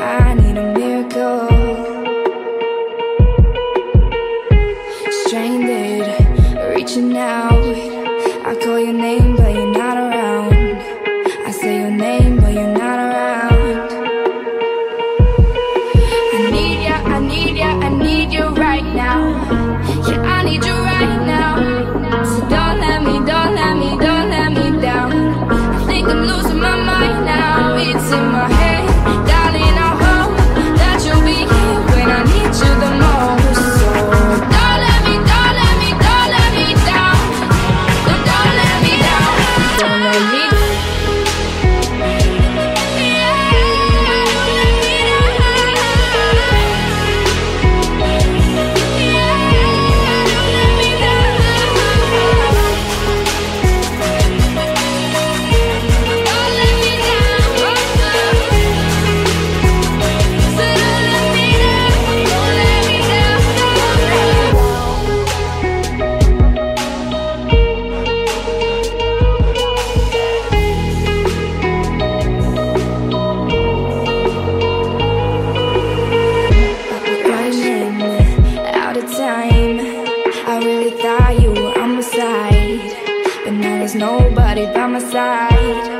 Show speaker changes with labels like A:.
A: I need a miracle. Stranded, reaching out. I call your name but you're not around. I say your name but you're not around. I need I need I need you right now. Yeah, I need you right now. So don't let me, don't let me, don't let me down. I think I'm losing my mind now, it's in my by my side.